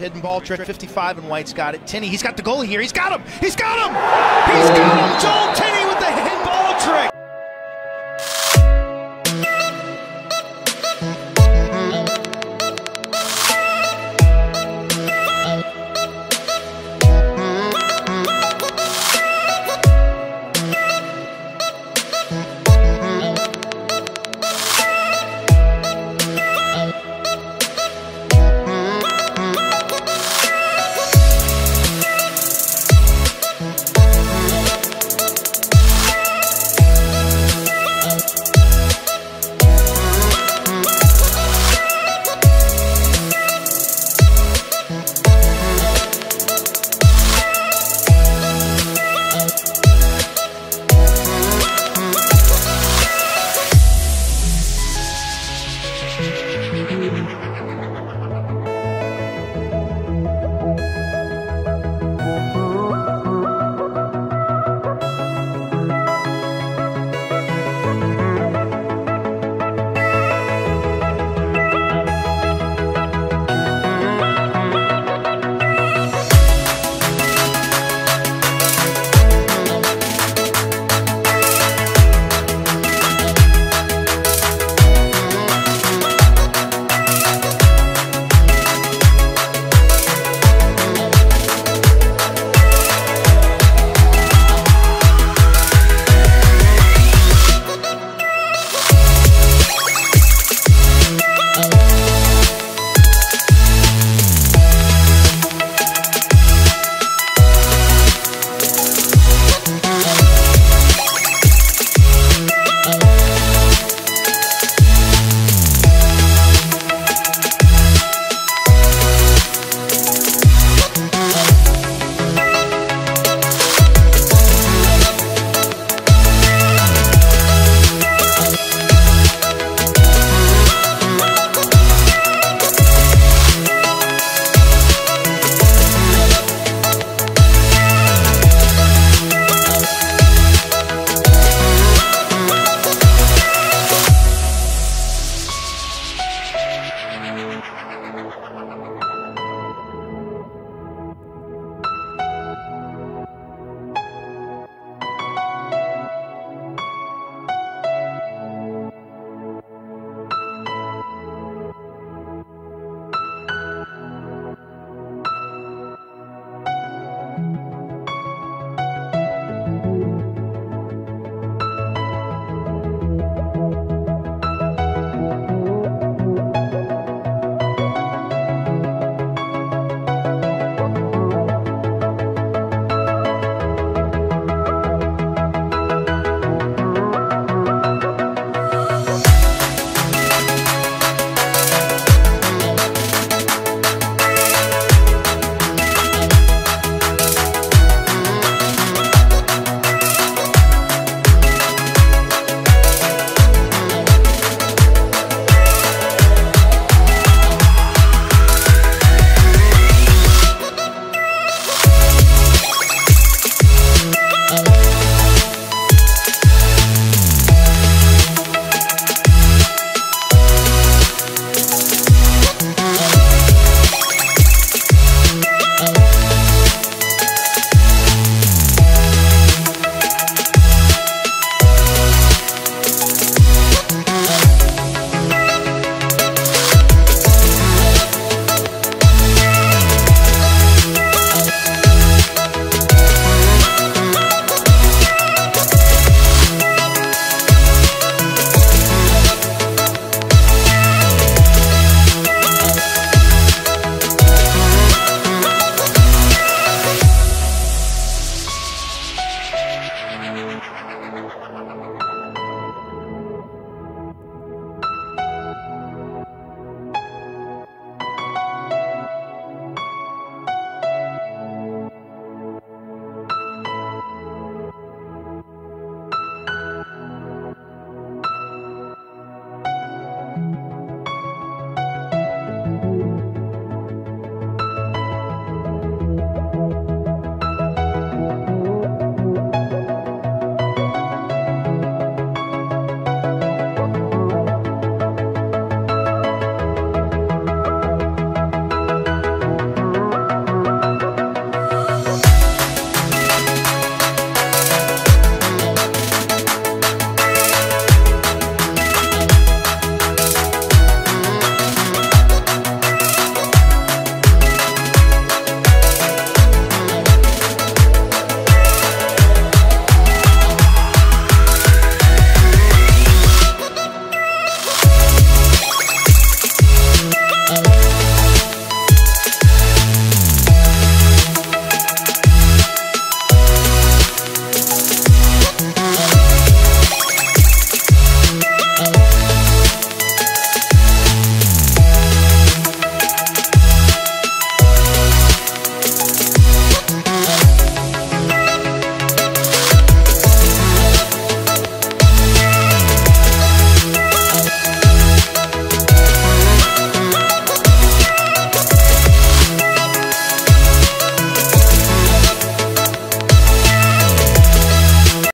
hidden ball trick. 55 and White's got it. Tinney, he's got the goalie here. He's got him. He's got him. He's got him. Joel Tinney with the hidden ball trick.